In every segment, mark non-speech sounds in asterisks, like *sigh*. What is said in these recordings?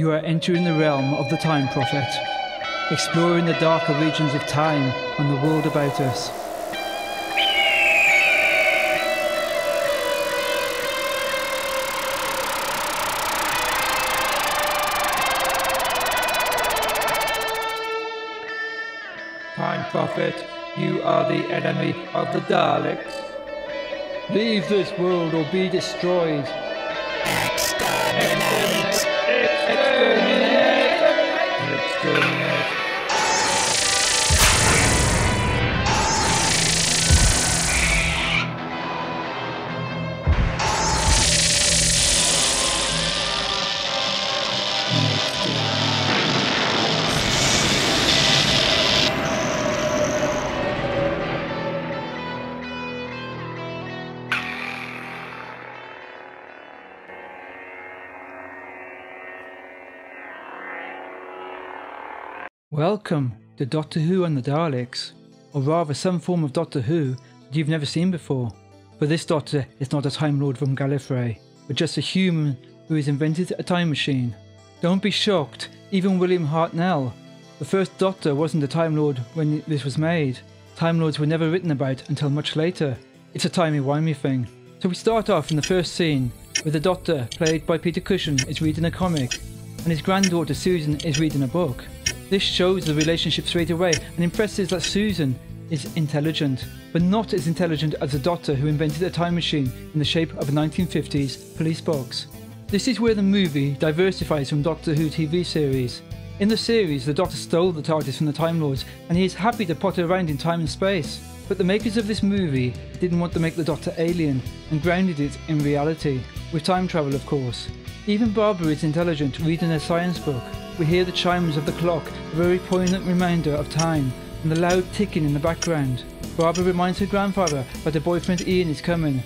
You are entering the realm of the Time Prophet, exploring the darker regions of time and the world about us. Time Prophet, you are the enemy of the Daleks. Leave this world or be destroyed. Exterminate! Exterminate! Welcome to Doctor Who and the Daleks, or rather some form of Doctor Who that you've never seen before. For this Doctor is not a Time Lord from Gallifrey, but just a human who has invented a time machine. Don't be shocked, even William Hartnell, the first Doctor wasn't a Time Lord when this was made. Time Lords were never written about until much later. It's a timey-wimey thing. So we start off in the first scene, where the Doctor, played by Peter Cushing, is reading a comic, and his granddaughter Susan is reading a book. This shows the relationship straight away and impresses that Susan is intelligent, but not as intelligent as the Doctor who invented a time machine in the shape of a 1950s police box. This is where the movie diversifies from Doctor Who TV series. In the series, the Doctor stole the TARDIS from the Time Lords and he is happy to potter around in time and space. But the makers of this movie didn't want to make the Doctor alien and grounded it in reality, with time travel of course. Even Barbara is intelligent, reading a science book. We hear the chimes of the clock, a very poignant reminder of time, and the loud ticking in the background. Barbara reminds her grandfather that her boyfriend Ian is coming.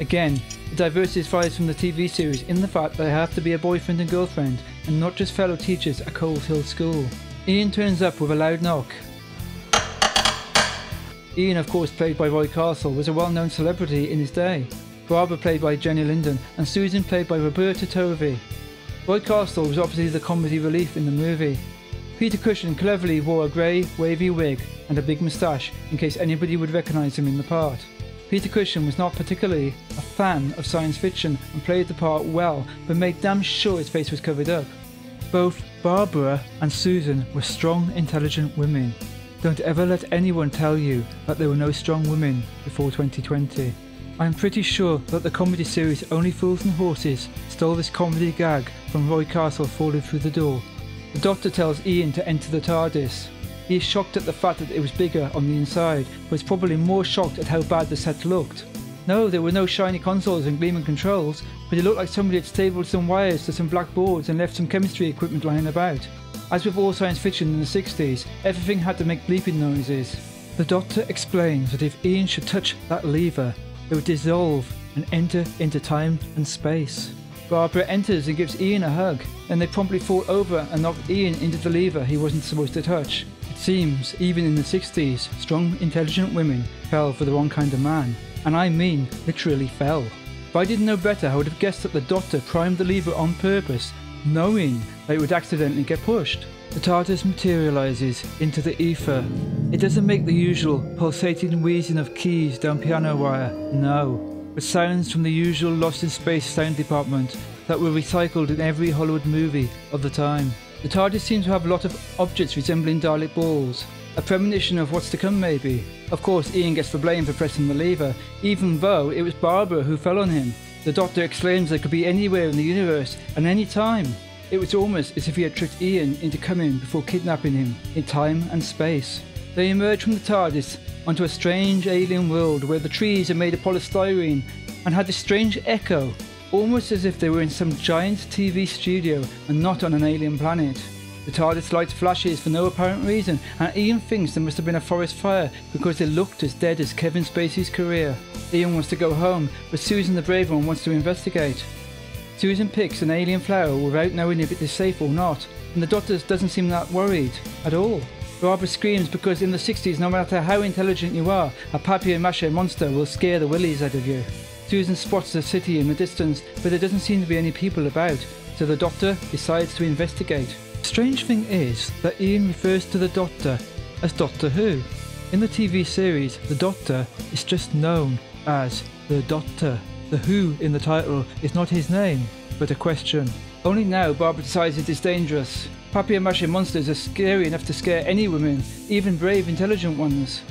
Again, it diversifies from the TV series in the fact that they have to be a boyfriend and girlfriend, and not just fellow teachers at Coal Hill School. Ian turns up with a loud knock. Ian, of course, played by Roy Castle, was a well-known celebrity in his day. Barbara played by Jennie Linden, and Susan played by Roberta Tovey. Roy Castle was obviously the comedy relief in the movie. Peter Cushing cleverly wore a grey, wavy wig and a big moustache in case anybody would recognise him in the part. Peter Cushing was not particularly a fan of science fiction and played the part well, but made damn sure his face was covered up. Both Barbara and Susan were strong, intelligent women. Don't ever let anyone tell you that there were no strong women before 2020. I am pretty sure that the comedy series Only Fools and Horses stole this comedy gag from Roy Castle falling through the door. The Doctor tells Ian to enter the TARDIS. He is shocked at the fact that it was bigger on the inside, but is probably more shocked at how bad the set looked. No, there were no shiny consoles and gleaming controls, but it looked like somebody had stapled some wires to some black boards and left some chemistry equipment lying about. As with all science fiction in the 60s, everything had to make bleeping noises. The Doctor explains that if Ian should touch that lever, it would dissolve and enter into time and space. Barbara enters and gives Ian a hug, and they promptly fall over and knock Ian into the lever he wasn't supposed to touch. It seems, even in the 60s, strong, intelligent women fell for the wrong kind of man. And I mean, literally fell. If I didn't know better, I would have guessed that the Doctor primed the lever on purpose, knowing that it would accidentally get pushed. The TARDIS materializes into the ether. It doesn't make the usual pulsating wheezing of keys down piano wire, no, but sounds from the usual Lost in Space sound department that were recycled in every Hollywood movie of the time. The TARDIS seems to have a lot of objects resembling Dalek balls, a premonition of what's to come maybe. Of course Ian gets the blame for pressing the lever, even though it was Barbara who fell on him. The Doctor exclaims they could be anywhere in the universe and any time. It was almost as if he had tricked Ian into coming before kidnapping him in time and space. They emerge from the TARDIS onto a strange alien world where the trees are made of polystyrene and had this strange echo, almost as if they were in some giant TV studio and not on an alien planet. The TARDIS lights flashes for no apparent reason, and Ian thinks there must have been a forest fire because they looked as dead as Kevin Spacey's career. Ian wants to go home, but Susan the brave one wants to investigate. Susan picks an alien flower without knowing if it is safe or not, and the doctor doesn't seem that worried at all. Barbara screams because in the 60s, no matter how intelligent you are, a papier-mâché monster will scare the willies out of you. Susan spots the city in the distance, but there doesn't seem to be any people about. so the Doctor decides to investigate. Strange thing is that Ian refers to the Doctor as Doctor Who. In the TV series, the Doctor is just known as the Doctor. The Who in the title is not his name, but a question. Only now Barbara decides it is dangerous. Papier-mâché monsters are scary enough to scare any women, even brave, intelligent ones.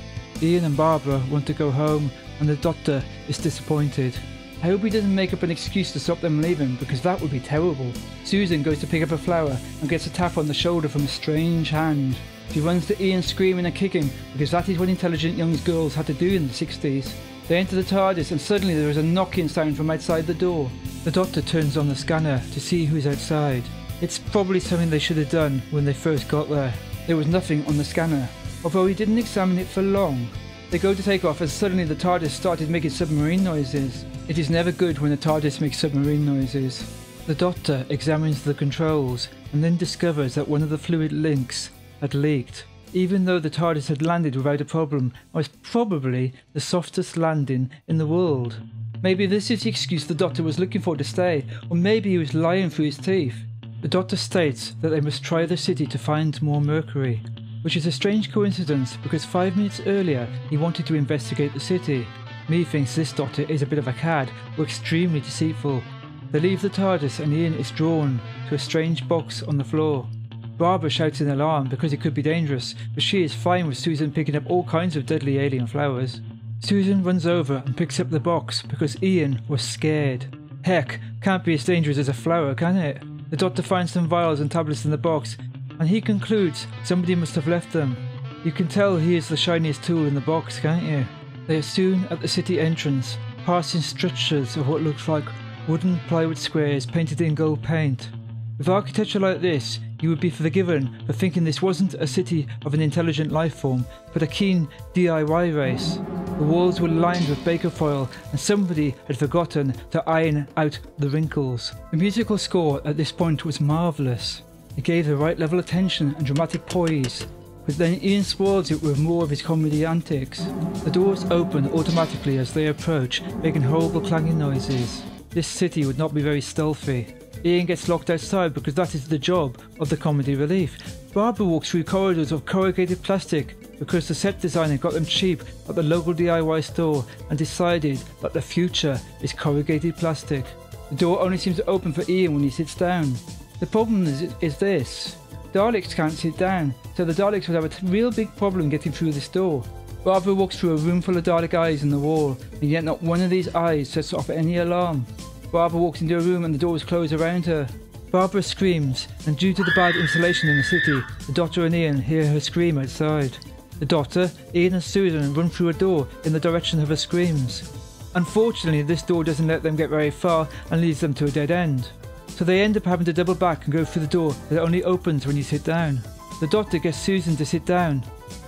Ian and Barbara want to go home, and the Doctor is disappointed. I hope he doesn't make up an excuse to stop them leaving, because that would be terrible. Susan goes to pick up a flower and gets a tap on the shoulder from a strange hand. She runs to Ian screaming and kicking, because that is what intelligent young girls had to do in the 60s. They enter the TARDIS and suddenly there is a knocking sound from outside the door. The doctor turns on the scanner to see who's outside. It's probably something they should have done when they first got there. There was nothing on the scanner, although he didn't examine it for long. They go to take off and suddenly the TARDIS started making submarine noises. It is never good when the TARDIS makes submarine noises. The doctor examines the controls and then discovers that one of the fluid links had leaked even though the TARDIS had landed without a problem, was probably the softest landing in the world. Maybe this is the excuse the Doctor was looking for to stay, or maybe he was lying through his teeth. The Doctor states that they must try the city to find more mercury, which is a strange coincidence because five minutes earlier he wanted to investigate the city. Me thinks this Doctor is a bit of a cad, or extremely deceitful. They leave the TARDIS and Ian is drawn to a strange box on the floor. Barbara shouts in alarm because it could be dangerous, but she is fine with Susan picking up all kinds of deadly alien flowers. Susan runs over and picks up the box because Ian was scared. Heck, can't be as dangerous as a flower, can it? The doctor finds some vials and tablets in the box, and he concludes somebody must have left them. You can tell he is the shiniest tool in the box, can't you? They are soon at the city entrance, passing structures of what looks like wooden plywood squares painted in gold paint. With architecture like this, you would be forgiven for thinking this wasn't a city of an intelligent life form, but a keen DIY race. The walls were lined with baker foil, and somebody had forgotten to iron out the wrinkles. The musical score at this point was marvellous. It gave the right level of tension and dramatic poise, but then Ian spoils it with more of his comedy antics. The doors open automatically as they approach, making horrible clanging noises. This city would not be very stealthy. Ian gets locked outside because that is the job of the comedy relief. Barbara walks through corridors of corrugated plastic because the set designer got them cheap at the local DIY store and decided that the future is corrugated plastic. The door only seems to open for Ian when he sits down. The problem is, is this. Daleks can't sit down, so the Daleks would have a real big problem getting through this door. Barbara walks through a room full of Dalek eyes in the wall, and yet not one of these eyes sets off any alarm. Barbara walks into a room and the doors close around her. Barbara screams, and due to the bad insulation in the city, the Doctor and Ian hear her scream outside. The Doctor, Ian and Susan run through a door in the direction of her screams. Unfortunately, this door doesn't let them get very far and leads them to a dead end. So they end up having to double back and go through the door that only opens when you sit down. The Doctor gets Susan to sit down,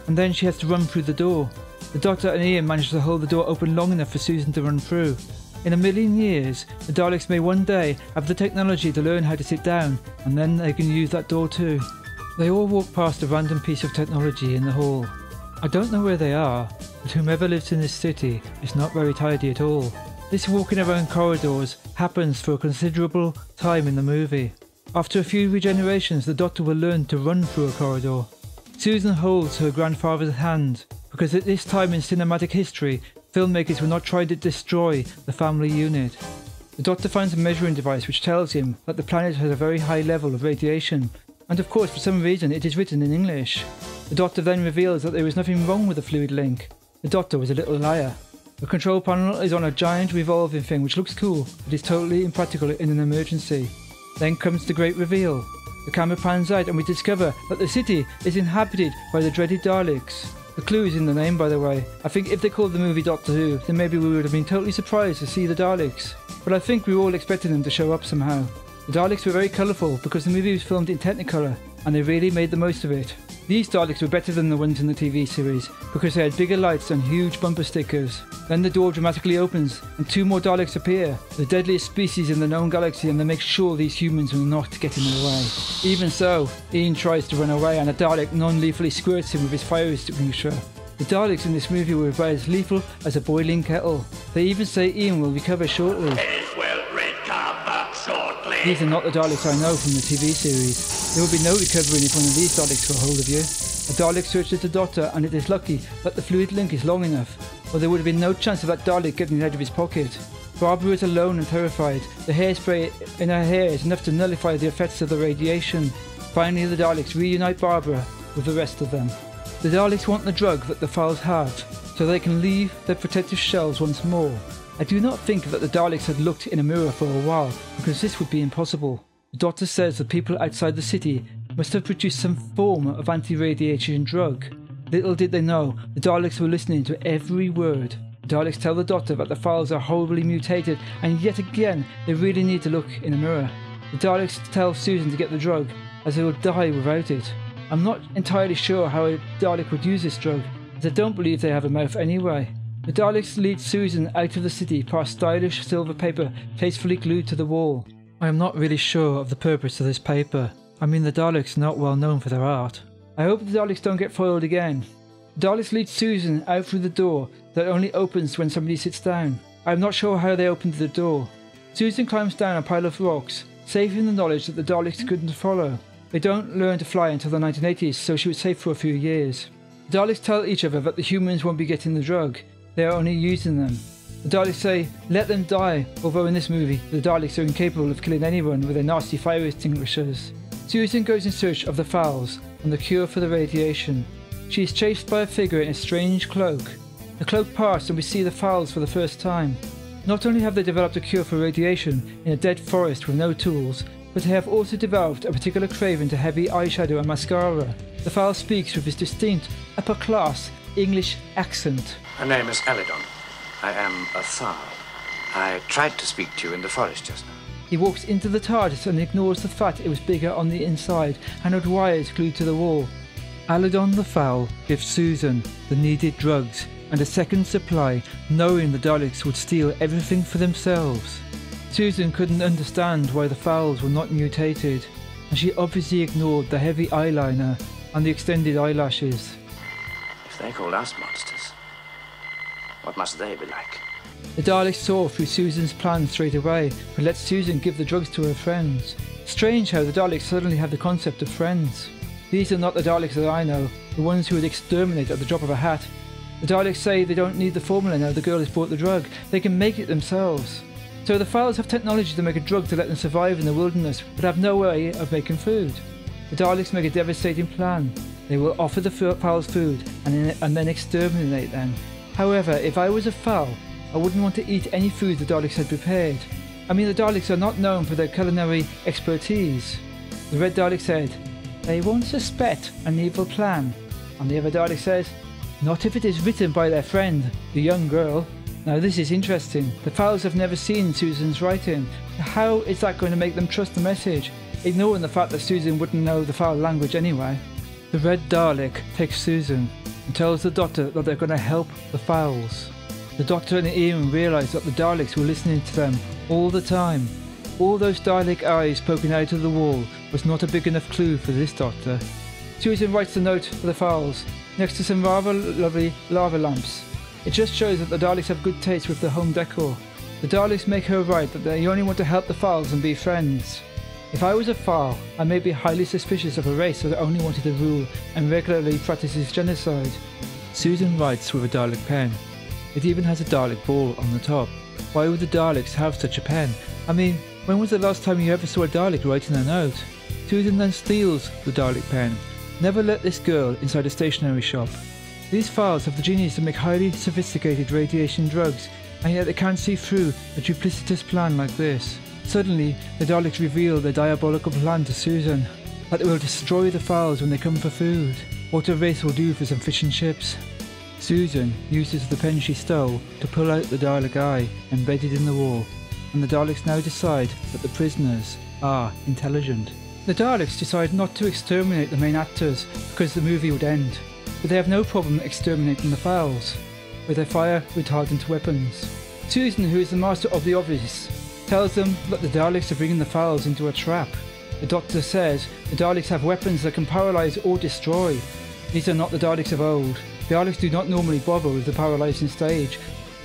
and then she has to run through the door. The Doctor and Ian manage to hold the door open long enough for Susan to run through. In a million years, the Daleks may one day have the technology to learn how to sit down, and then they can use that door too. They all walk past a random piece of technology in the hall. I don't know where they are, but whomever lives in this city is not very tidy at all. This walking around corridors happens for a considerable time in the movie. After a few regenerations, the Doctor will learn to run through a corridor. Susan holds her grandfather's hand, because at this time in cinematic history, filmmakers were not trying to destroy the family unit. The doctor finds a measuring device which tells him that the planet has a very high level of radiation, and of course, for some reason, it is written in English. The doctor then reveals that there is nothing wrong with the fluid link. The doctor was a little liar. The control panel is on a giant revolving thing which looks cool, but is totally impractical in an emergency. Then comes the great reveal. The camera pans out and we discover that the city is inhabited by the dreaded Daleks. The clue is in the name, by the way. I think if they called the movie Doctor Who, then maybe we would have been totally surprised to see the Daleks. But I think we all expecting them to show up somehow. The Daleks were very colourful because the movie was filmed in Technicolor, and they really made the most of it. These Daleks were better than the ones in the TV series because they had bigger lights and huge bumper stickers. Then the door dramatically opens and two more Daleks appear, the deadliest species in the known galaxy, and they make sure these humans will not get in their way. Even so, Ian tries to run away and a Dalek non-lethally squirts him with his fire extinguisher. The Daleks in this movie were about as lethal as a boiling kettle. They even say Ian will recover shortly. These are not the Daleks I know from the TV series. There will be no recovering if one of these Daleks got hold of you. A Dalek searches the Doctor and it is lucky that the fluid link is long enough, or there would have been no chance of that Dalek getting it out of his pocket. Barbara is alone and terrified. The hairspray in her hair is enough to nullify the effects of the radiation. Finally, the Daleks reunite Barbara with the rest of them. The Daleks want the drug that the Thals have, so they can leave their protective shells once more. I do not think that the Daleks had looked in a mirror for a while, because this would be impossible. The doctor says the people outside the city must have produced some form of anti-radiation drug. Little did they know, the Daleks were listening to every word. The Daleks tell the doctor that the Thals are horribly mutated, and yet again they really need to look in a mirror. The Daleks tell Susan to get the drug, as they will die without it. I'm not entirely sure how a Dalek would use this drug, as I don't believe they have a mouth anyway. The Daleks lead Susan out of the city past stylish silver paper tastefully glued to the wall. I am not really sure of the purpose of this paper. I mean, the Daleks are not well known for their art. I hope the Daleks don't get foiled again. The Daleks lead Susan out through the door that only opens when somebody sits down. I am not sure how they opened the door. Susan climbs down a pile of rocks, safe in the knowledge that the Daleks couldn't follow. They don't learn to fly until the 1980s, so she was safe for a few years. The Daleks tell each other that the humans won't be getting the drug, they are only using them. The Daleks say, let them die, although in this movie, the Daleks are incapable of killing anyone with their nasty fire extinguishers. Susan goes in search of the Thals and the cure for the radiation. She is chased by a figure in a strange cloak. The cloak parts and we see the Thals for the first time. Not only have they developed a cure for radiation in a dead forest with no tools, but they have also developed a particular craving to heavy eyeshadow and mascara. The Thal speaks with his distinct, upper class English accent. My name is Alydon. I am a Thal. I tried to speak to you in the forest just now. He walks into the TARDIS and ignores the fact it was bigger on the inside and had wires glued to the wall. Alydon the Thal gives Susan the needed drugs and a second supply, knowing the Daleks would steal everything for themselves. Susan couldn't understand why the Thals were not mutated, and she obviously ignored the heavy eyeliner and the extended eyelashes. If they called us monsters, what must they be like? The Daleks saw through Susan's plan straight away and let Susan give the drugs to her friends. Strange how the Daleks suddenly have the concept of friends. These are not the Daleks that I know, the ones who would exterminate at the drop of a hat. The Daleks say they don't need the formula now the girl has bought the drug, they can make it themselves. So the Thals have technology to make a drug to let them survive in the wilderness, but have no way of making food. The Daleks make a devastating plan. They will offer the Thals food and and then exterminate them. However, if I was a Thal, I wouldn't want to eat any food the Daleks had prepared. I mean, the Daleks are not known for their culinary expertise. The Red Dalek said, They won't suspect an evil plan. And the other Dalek says, Not if it is written by their friend, the young girl. Now this is interesting. The Thals have never seen Susan's writing. How is that going to make them trust the message? Ignoring the fact that Susan wouldn't know the Thal language anyway. The Red Dalek takes Susan tells the Doctor that they're going to help the Thals. The Doctor and Ian realise that the Daleks were listening to them all the time. All those Dalek eyes poking out of the wall was not a big enough clue for this Doctor. Susan writes the note for the Thals, next to some rather lovely lava lamps it just shows that the Daleks have good taste with the home decor. The Daleks make her write that they only want to help the Thals and be friends. If I was a Thal, I may be highly suspicious of a race that only wanted to rule and regularly practices genocide. Susan writes with a Dalek pen. It even has a Dalek ball on the top. Why would the Daleks have such a pen? I mean, when was the last time you ever saw a Dalek writing a note? Susan then steals the Dalek pen. Never let this girl inside a stationery shop. These Thals have the genius to make highly sophisticated radiation drugs, and yet they can't see through a duplicitous plan like this. Suddenly, the Daleks reveal their diabolical plan to Susan, that they will destroy the Thals when they come for food. What a race will do for some fish and chips. Susan uses the pen she stole to pull out the Dalek eye embedded in the wall, and the Daleks now decide that the prisoners are intelligent. The Daleks decide not to exterminate the main actors because the movie would end but they have no problem exterminating the Thals with their fire retardant weapons. Susan, who is the master of the obvious, tells them that the Daleks are bringing the Thals into a trap. The doctor says the Daleks have weapons that can paralyze or destroy. These are not the Daleks of old. The Daleks do not normally bother with the paralyzing stage.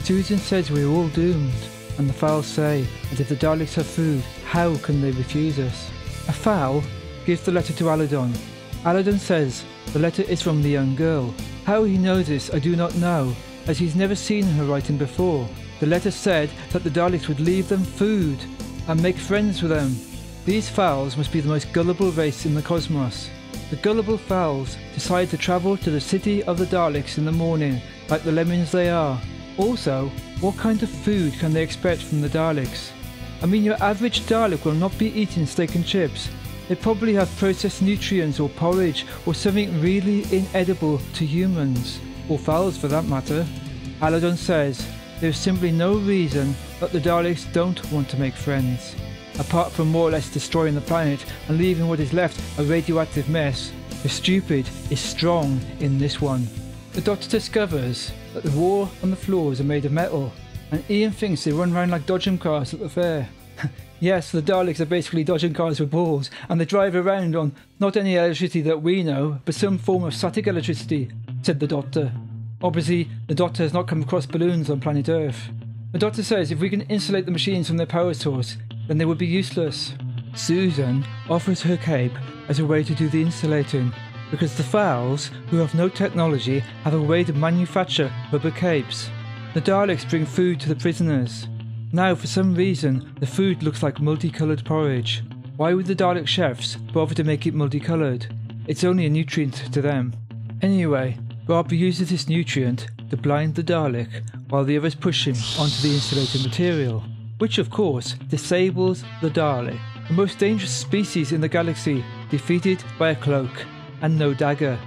Susan says we're all doomed. and the Thals say that if the Daleks have food, how can they refuse us? A Thal gives the letter to Alydon. Alydon says the letter is from the young girl. How he knows this I do not know, as he's never seen her writing before. The letter said that the Daleks would leave them food and make friends with them. These Thals must be the most gullible race in the cosmos. The gullible Thals decide to travel to the city of the Daleks in the morning, like the lemmings they are. Also, what kind of food can they expect from the Daleks? I mean, your average Dalek will not be eating steak and chips. They probably have processed nutrients or porridge or something really inedible to humans, or Thals for that matter. Alydon says there is simply no reason that the Daleks don't want to make friends. Apart from more or less destroying the planet and leaving what is left a radioactive mess, the stupid is strong in this one. The Doctor discovers that the war on the floors are made of metal, and Ian thinks they run around like dodgem cars at the fair. *laughs* yes, the Daleks are basically dodgem cars with balls, and they drive around on not any electricity that we know, but some form of static electricity, said the Doctor. Obviously, the Doctor has not come across balloons on planet Earth. The Doctor says if we can insulate the machines from their power source, then they would be useless. Susan offers her cape as a way to do the insulating, because the Thals, who have no technology, have a way to manufacture rubber capes. The Daleks bring food to the prisoners. Now, for some reason, the food looks like multicoloured porridge. Why would the Dalek chefs bother to make it multicoloured? It's only a nutrient to them. Anyway, Barbara uses this nutrient to blind the Dalek while the others push him onto the insulated material, which of course disables the Dalek, the most dangerous species in the galaxy, defeated by a cloak and no dagger.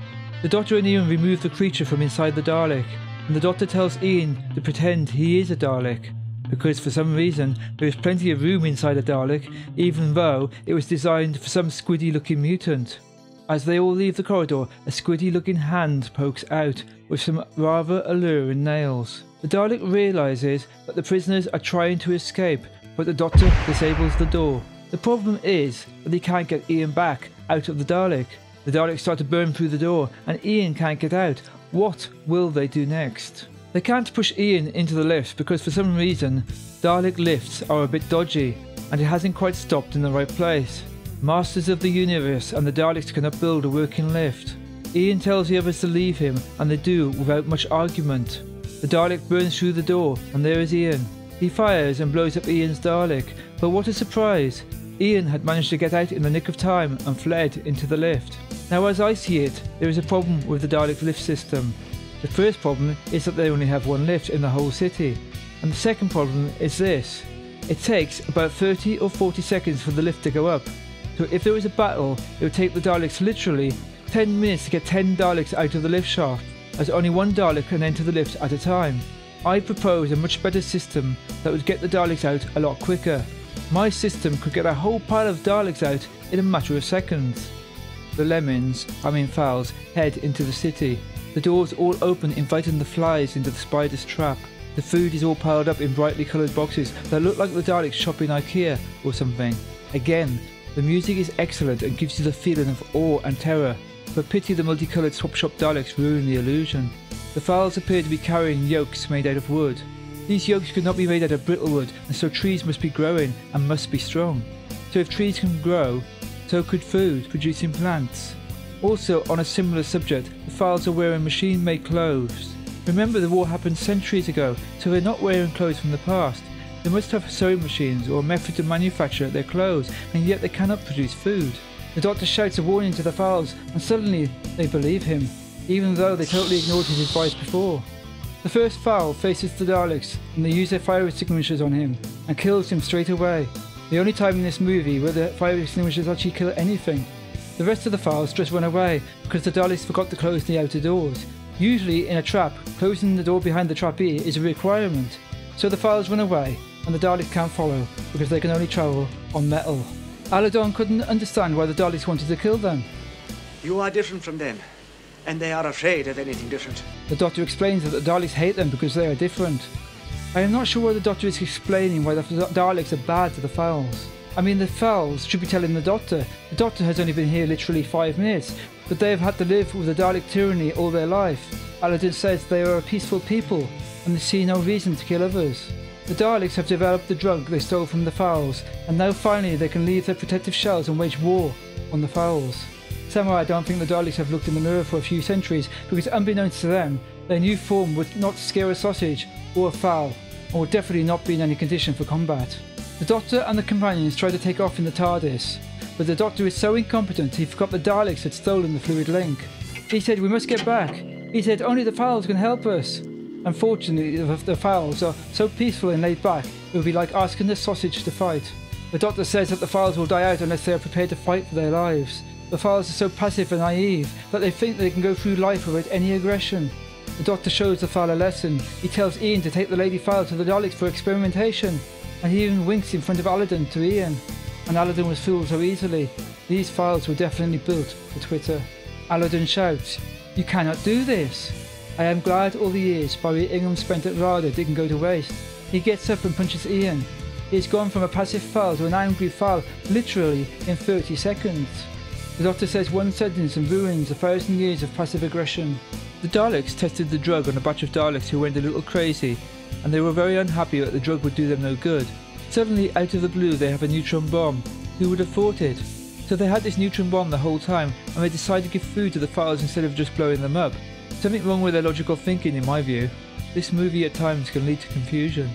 The Doctor and Ian remove the creature from inside the Dalek, and the Doctor tells Ian to pretend he is a Dalek, because for some reason there is plenty of room inside a Dalek, even though it was designed for some squiddy looking mutant. As they all leave the corridor, a squiddy looking hand pokes out with some rather alluring nails. The Dalek realises that the prisoners are trying to escape, but the Doctor disables the door. The problem is that he can't get Ian back out of the Dalek. The Daleks start to burn through the door, and Ian can't get out. What will they do next? They can't push Ian into the lift because for some reason Dalek lifts are a bit dodgy and it hasn't quite stopped in the right place. Masters of the universe and the Daleks cannot build a working lift. Ian tells the others to leave him and they do without much argument. The Dalek burns through the door and there is Ian. He fires and blows up Ian's Dalek, but what a surprise! Ian had managed to get out in the nick of time and fled into the lift. Now, as I see it, there is a problem with the Dalek lift system. The first problem is that they only have one lift in the whole city, and the second problem is this it takes about 30 or 40 seconds for the lift to go up. So, if there was a battle, it would take the Daleks literally 10 minutes to get 10 Daleks out of the lift shaft, as only one Dalek can enter the lift at a time. I propose a much better system that would get the Daleks out a lot quicker. My system could get a whole pile of Daleks out in a matter of seconds. The lemmings, I mean Thals, head into the city. The doors all open, inviting the flies into the spider's trap. The food is all piled up in brightly coloured boxes that look like the Daleks shop in IKEA or something. Again, the music is excellent and gives you the feeling of awe and terror, but pity the multicoloured swap shop Daleks ruin the illusion. The Thals appear to be carrying yokes made out of wood. These yokes could not be made out of brittle wood, and so trees must be growing and must be strong. So if trees can grow, so could food producing plants. Also, on a similar subject, the Thals are wearing machine made clothes. Remember, the war happened centuries ago, so they're not wearing clothes from the past. They must have sewing machines or a method to manufacture their clothes, and yet they cannot produce food. The doctor shouts a warning to the Thals, and suddenly they believe him, even though they totally ignored his advice before. The first Thal faces the Daleks, and they use their fire extinguishers on him, and kills him straight away. The only time in this movie where the fire extinguishers actually kill anything. The rest of the Thals just run away because the Daleks forgot to close the outer doors. Usually in a trap, closing the door behind the trappee is a requirement. So the Thals run away and the Daleks can't follow because they can only travel on metal. Alydon couldn't understand why the Daleks wanted to kill them. You are different from them, and they are afraid of anything different. The Doctor explains that the Daleks hate them because they are different. I am not sure why the Doctor is explaining why the Daleks are bad to the Thals. I mean, the Thals should be telling the Doctor. The Doctor has only been here literally five minutes, but they have had to live with the Dalek tyranny all their life. Alydon says they are a peaceful people, and they see no reason to kill others. The Daleks have developed the drug they stole from the Thals, and now finally they can leave their protective shells and wage war on the Thals. Somehow I don't think the Daleks have looked in the mirror for a few centuries because unbeknownst to them, their new form would not scare a sausage or a Thal, and would definitely not be in any condition for combat. The Doctor and the companions try to take off in the TARDIS, but the Doctor is so incompetent he forgot the Daleks had stolen the fluid link. He said, We must get back. He said, Only the Thals can help us. Unfortunately, the, Thals are so peaceful and laid back, it would be like asking the sausage to fight. The Doctor says that the Thals will die out unless they are prepared to fight for their lives. The Thals are so passive and naive that they think they can go through life without any aggression. The Doctor shows the Thal a lesson. He tells Ian to take the Lady Thal to the Daleks for experimentation, and he even winks in front of Alydon to Ian. And Alydon was fooled so easily. These Thals were definitely built for Twitter. Alydon shouts, You cannot do this! I am glad all the years Barrie Ingham spent at RADA didn't go to waste. He gets up and punches Ian. He has gone from a passive Thal to an angry Thal literally in 30 seconds. The doctor says one sentence and ruins a thousand years of passive aggression. The Daleks tested the drug on a batch of Daleks who went a little crazy, and they were very unhappy that the drug would do them no good. Suddenly, out of the blue, they have a neutron bomb. Who would have thought it? So they had this neutron bomb the whole time, and they decided to give food to the Thals instead of just blowing them up. Something wrong with their logical thinking, in my view. This movie at times can lead to confusion.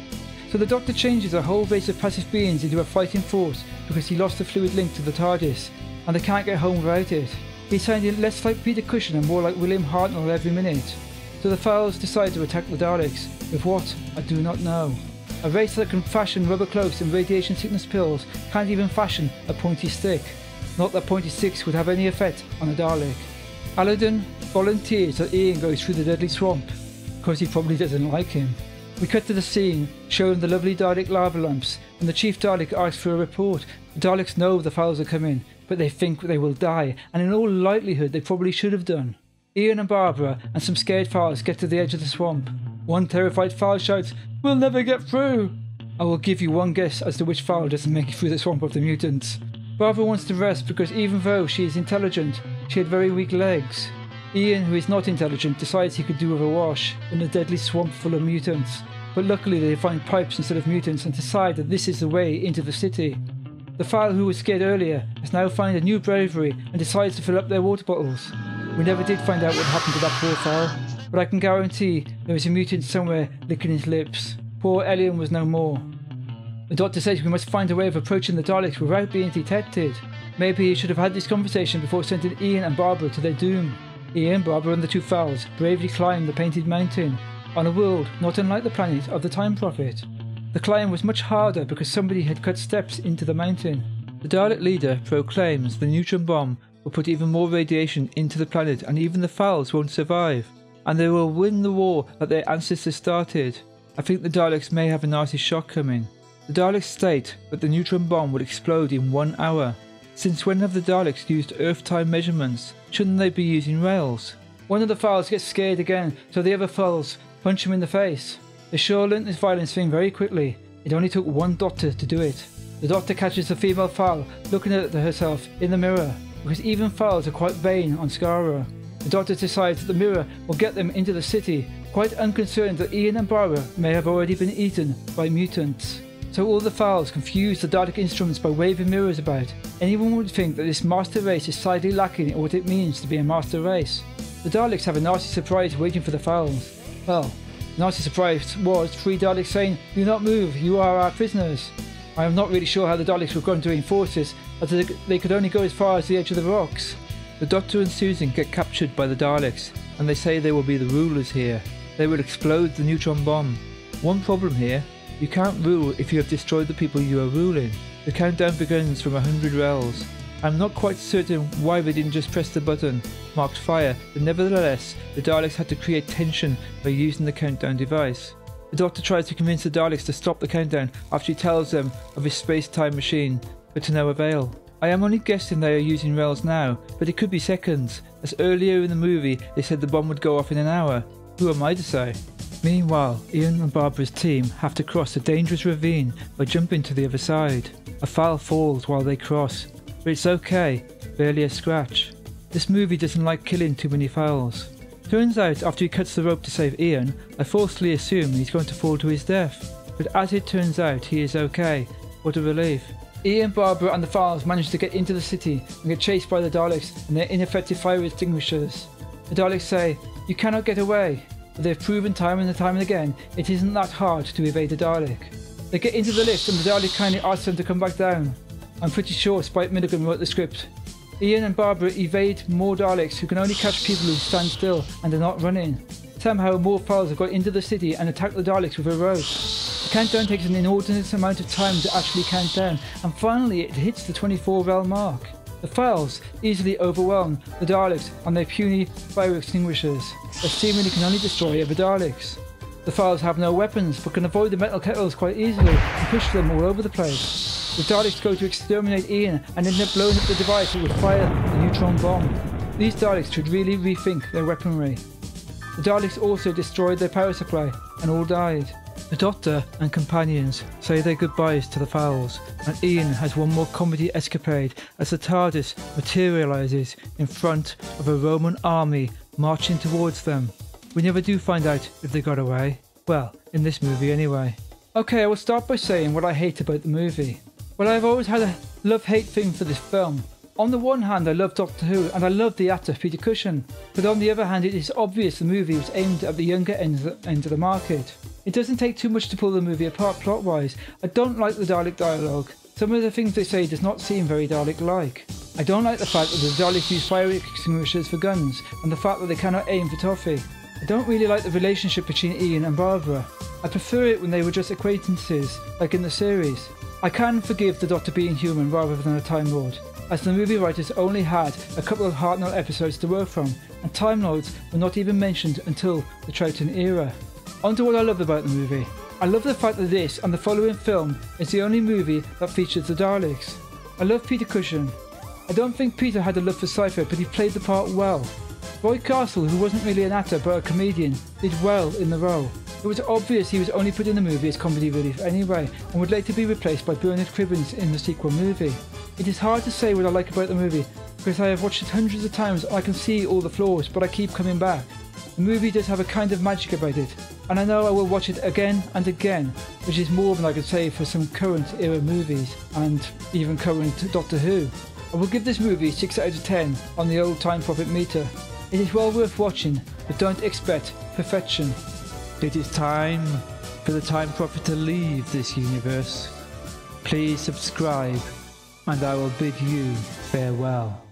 So the Doctor changes a whole race of passive beings into a fighting force because he lost the fluid link to the TARDIS, and they can't get home without it. He's sounding less like Peter Cushing and more like William Hartnell every minute. So the Thals decide to attack the Daleks. With what, I do not know. A race that can fashion rubber cloaks and radiation sickness pills can't even fashion a pointy stick. Not that pointy sticks would have any effect on a Dalek. Alydon volunteers that Ian goes through the deadly swamp, because he probably doesn't like him. We cut to the scene, showing the lovely Dalek lava lamps, and the Chief Dalek asks for a report. The Daleks know the Thals are coming, but they think they will die, and in all likelihood they probably should have done. Ian and Barbara and some scared Thals get to the edge of the swamp. One terrified Thal shouts, We'll never get through! I will give you one guess as to which Thal doesn't make it through the swamp of the mutants. Barbara wants to rest because even though she is intelligent, she had very weak legs. Ian, who is not intelligent, decides he could do with a wash in a deadly swamp full of mutants. But luckily they find pipes instead of mutants and decide that this is the way into the city. The Thal who was scared earlier has now found a new bravery and decides to fill up their water bottles. We never did find out what happened to that poor Thal, but I can guarantee there is a mutant somewhere licking his lips. Poor Elyon was no more. The doctor says we must find a way of approaching the Daleks without being detected. Maybe he should have had this conversation before sending Ian and Barbara to their doom. Ian, Barbara, and the two Thals bravely climbed the Painted Mountain on a world not unlike the planet of the Time Prophet. The climb was much harder because somebody had cut steps into the mountain. The Dalek leader proclaims the neutron bomb will put even more radiation into the planet and even the Thals won't survive. And they will win the war that their ancestors started. I think the Daleks may have a nasty shock coming. The Daleks state that the neutron bomb will explode in one hour. Since when have the Daleks used Earth time measurements? Shouldn't they be using rels? One of the Thals gets scared again, so the other Thals punch him in the face. They sure learnt this violence thing very quickly. It only took one doctor to do it. The doctor catches the female Thal looking at herself in the mirror, because even Thals are quite vain on Skaro. The doctor decides that the mirror will get them into the city, quite unconcerned that Ian and Barbara may have already been eaten by mutants. So all the Thals confuse the Dalek instruments by waving mirrors about. Anyone would think that this master race is slightly lacking in what it means to be a master race. The Daleks have a nasty surprise waiting for the Thals. Well, the nasty surprise was three Daleks saying, Do not move, you are our prisoners. I am not really sure how the Daleks were going to enforce this, as they could only go as far as the edge of the rocks. The Doctor and Susan get captured by the Daleks, and they say they will be the rulers here. They will explode the neutron bomb. One problem here you can't rule if you have destroyed the people you are ruling. The countdown begins from 100 rels. I'm not quite certain why they didn't just press the button marked fire, but nevertheless, the Daleks had to create tension by using the countdown device. The Doctor tries to convince the Daleks to stop the countdown after he tells them of his space-time machine, but to no avail. I am only guessing they are using rels now, but it could be seconds, as earlier in the movie they said the bomb would go off in an hour. Who am I to say? Meanwhile, Ian and Barbara's team have to cross a dangerous ravine by jumping to the other side. A Thal falls while they cross, but it's okay, barely a scratch. This movie doesn't like killing too many Thals. Turns out after he cuts the rope to save Ian, I falsely assume he's going to fall to his death. but as it turns out, he is okay. What a relief. Ian, Barbara, and the Thals manage to get into the city and get chased by the Daleks and their ineffective fire extinguishers. The Daleks say, You cannot get away, they've proven time and time and again it isn't that hard to evade a Dalek. They get into the lift and the Dalek kindly asks them to come back down. I'm pretty sure Spike Milligan wrote the script. Ian and Barbara evade more Daleks who can only catch people who stand still and are not running. Somehow more Thals have got into the city and attacked the Daleks with a rope. The countdown takes an inordinate amount of time to actually count down, and finally it hits the 24 bell mark. The Thals easily overwhelm the Daleks and their puny fire extinguishers that seemingly can only destroy other Daleks. The Thals have no weapons but can avoid the metal kettles quite easily and push them all over the place. The Daleks go to exterminate Ian and end up blowing up the device that would fire the neutron bomb. These Daleks should really rethink their weaponry. The Daleks also destroyed their power supply and all died. The Doctor and companions say their goodbyes to the Thals, and Ian has one more comedy escapade as the TARDIS materialises in front of a Roman army marching towards them. We never do find out if they got away. Well, in this movie anyway. Okay, I will start by saying what I hate about the movie. Well, I've always had a love hate thing for this film. On the one hand, I love Doctor Who and I love the actor Peter Cushing, but on the other hand, it is obvious the movie was aimed at the younger end of the, end of the market. It doesn't take too much to pull the movie apart plot wise. I don't like the Dalek dialogue. Some of the things they say does not seem very Dalek like. I don't like the fact that the Daleks use fire extinguishers for guns and the fact that they cannot aim for toffee. I don't really like the relationship between Ian and Barbara. I prefer it when they were just acquaintances, like in the series. I can forgive the Doctor being human rather than a Time Lord as the movie writers only had a couple of Hartnell episodes to work from, and Time Lords were not even mentioned until the Troughton era. On to what I love about the movie. I love the fact that this and the following film is the only movie that features the Daleks. I love Peter Cushing. I don't think Peter had a love for Cypher, but he played the part well. Roy Castle, who wasn't really an actor but a comedian, did well in the role. It was obvious he was only put in the movie as comedy relief anyway, and would later be replaced by Bernard Cribbins in the sequel movie. It is hard to say what I like about the movie, because I have watched it hundreds of times I can see all the flaws, but I keep coming back. The movie does have a kind of magic about it, and I know I will watch it again and again, which is more than I could say for some current era movies, and even current Doctor Who. I will give this movie 6 out of 10 on the old Time Prophet meter. It is well worth watching, but don't expect perfection. It is time for the Time Prophet to leave this universe. Please subscribe, and I will bid you farewell.